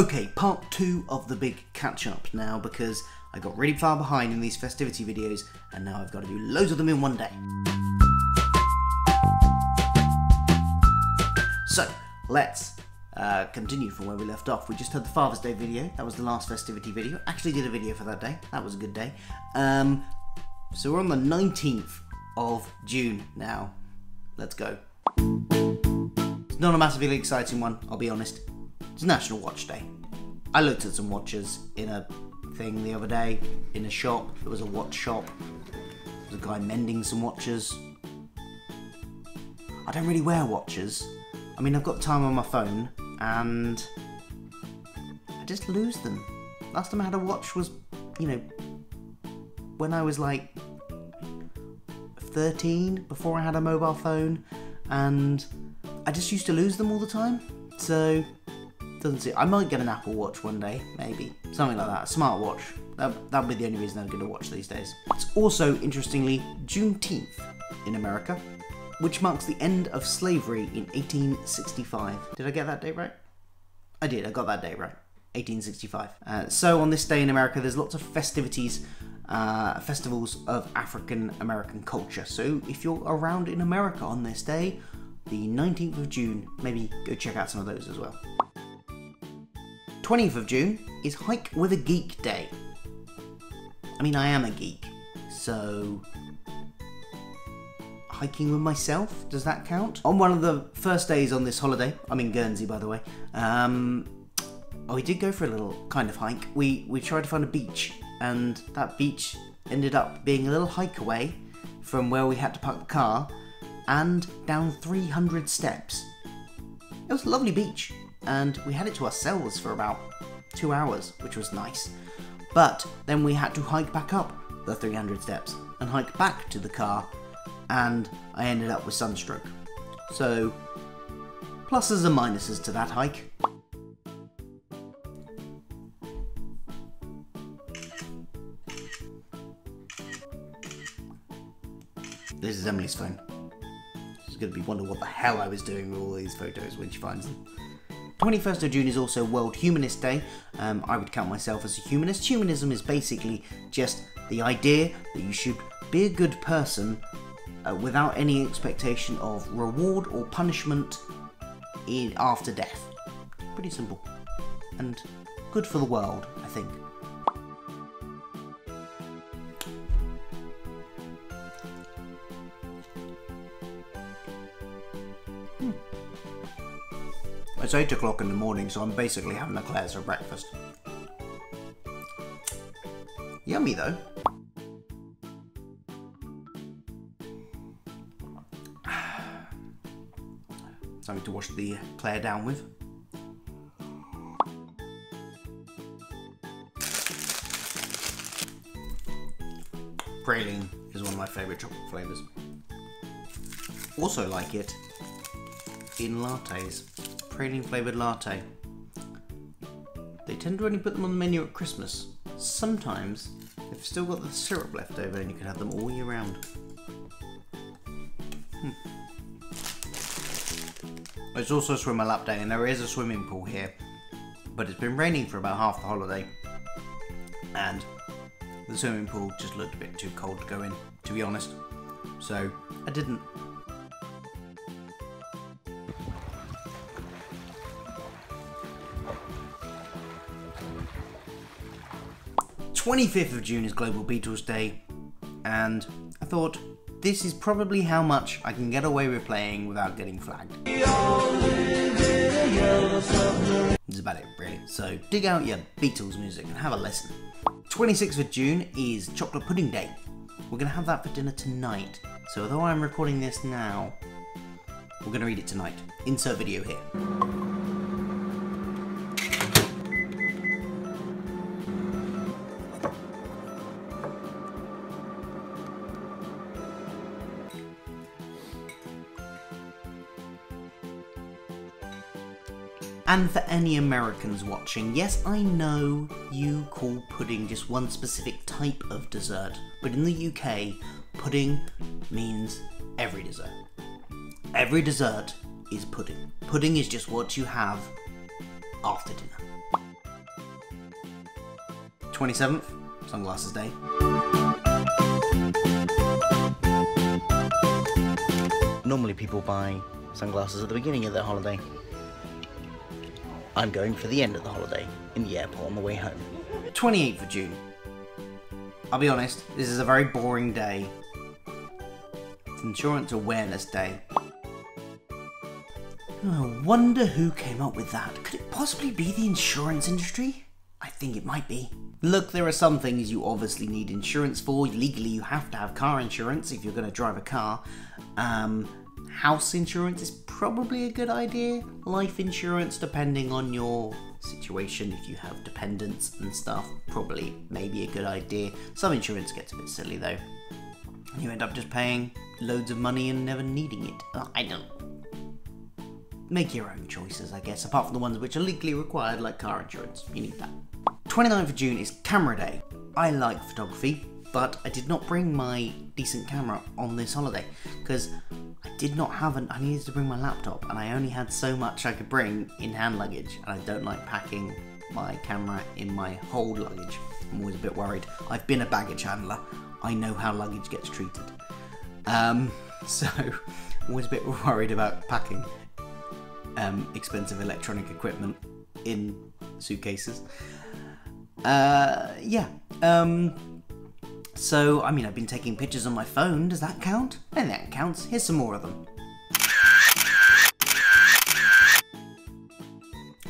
Okay, part two of the big catch up now because I got really far behind in these festivity videos and now I've got to do loads of them in one day. So, let's uh, continue from where we left off. We just had the Father's Day video, that was the last festivity video. Actually did a video for that day, that was a good day. Um, so we're on the 19th of June now. Let's go. It's not a massively exciting one, I'll be honest. It's National Watch Day. I looked at some watches in a thing the other day, in a shop. It was a watch shop. There was a guy mending some watches. I don't really wear watches. I mean, I've got time on my phone, and I just lose them. Last time I had a watch was, you know, when I was like 13, before I had a mobile phone, and I just used to lose them all the time. So, doesn't see. I might get an Apple Watch one day, maybe something like that. A smartwatch. That that would be the only reason I'm going to watch these days. It's also interestingly Juneteenth in America, which marks the end of slavery in 1865. Did I get that date right? I did. I got that date right. 1865. Uh, so on this day in America, there's lots of festivities, uh, festivals of African American culture. So if you're around in America on this day, the 19th of June, maybe go check out some of those as well. 20th of June is Hike with a Geek Day. I mean, I am a geek, so hiking with myself, does that count? On one of the first days on this holiday, I'm in Guernsey by the way, um, oh, we did go for a little kind of hike. We, we tried to find a beach, and that beach ended up being a little hike away from where we had to park the car and down 300 steps. It was a lovely beach, and we had it to ourselves for about two hours, which was nice. But then we had to hike back up the 300 steps and hike back to the car, and I ended up with sunstroke. So, pluses and minuses to that hike. This is Emily's phone. She's going to be wondering what the hell I was doing with all these photos when she finds them. 21st of June is also World Humanist Day. Um, I would count myself as a humanist. Humanism is basically just the idea that you should be a good person uh, without any expectation of reward or punishment in, after death. Pretty simple. And good for the world, I think. It's 8 o'clock in the morning, so I'm basically having eclairs for breakfast. Yummy though. Something to wash the Claire down with. Praline is one of my favourite chocolate flavours. Also like it in lattes. Praline flavoured latte. They tend to only put them on the menu at Christmas. Sometimes they've still got the syrup left over and you can have them all year round. Hmm. It's also swim a lap day and there is a swimming pool here. But it's been raining for about half the holiday. And the swimming pool just looked a bit too cold to go in, to be honest. So I didn't. 25th of June is Global Beatles Day, and I thought this is probably how much I can get away with playing without getting flagged. That's about it, really. So dig out your Beatles music and have a listen. 26th of June is Chocolate Pudding Day. We're going to have that for dinner tonight. So although I'm recording this now, we're going to read it tonight. Insert video here. And for any Americans watching, yes, I know you call pudding just one specific type of dessert, but in the UK, pudding means every dessert. Every dessert is pudding. Pudding is just what you have after dinner. 27th, Sunglasses Day. Normally people buy sunglasses at the beginning of their holiday. I'm going for the end of the holiday, in the airport on the way home. 28th of June. I'll be honest, this is a very boring day. It's Insurance Awareness Day. I wonder who came up with that. Could it possibly be the insurance industry? I think it might be. Look, there are some things you obviously need insurance for. Legally, you have to have car insurance if you're going to drive a car. Um, house insurance is probably a good idea. Life insurance, depending on your situation, if you have dependents and stuff, probably maybe a good idea. Some insurance gets a bit silly though. You end up just paying loads of money and never needing it. Uh, I don't make your own choices, I guess, apart from the ones which are legally required, like car insurance. You need that. 29th of June is camera day. I like photography, but I did not bring my decent camera on this holiday because did not have an. I needed to bring my laptop, and I only had so much I could bring in hand luggage, and I don't like packing my camera in my hold luggage. I'm always a bit worried. I've been a baggage handler. I know how luggage gets treated. Um, so I'm always a bit worried about packing um, expensive electronic equipment in suitcases. Uh, yeah. Um, so, I mean, I've been taking pictures on my phone. Does that count? And that counts. Here's some more of them.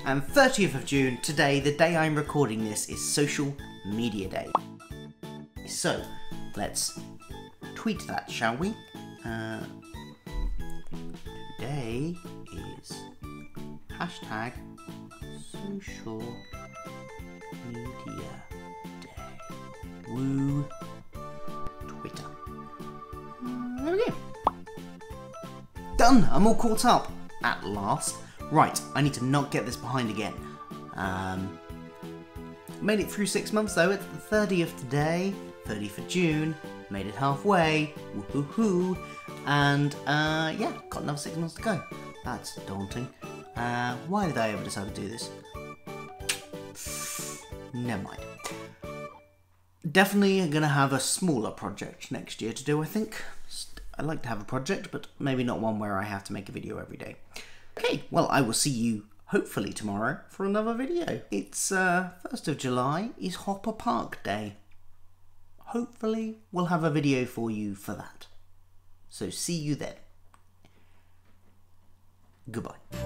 And 30th of June, today, the day I'm recording this, is Social Media Day. So, let's tweet that, shall we? Uh, today is hashtag social media day. Woo There we go. Done! I'm all caught up. At last. Right, I need to not get this behind again. Um, made it through six months though. It's the 30th today, 30th of June. Made it halfway. Woohoo! And uh, yeah, got another six months to go. That's daunting. Uh, why did I ever decide to do this? Never mind. Definitely gonna have a smaller project next year to do, I think. I like to have a project, but maybe not one where I have to make a video every day. Okay, well, I will see you hopefully tomorrow for another video. It's uh, 1st of July is Hopper Park Day. Hopefully, we'll have a video for you for that. So see you then. Goodbye.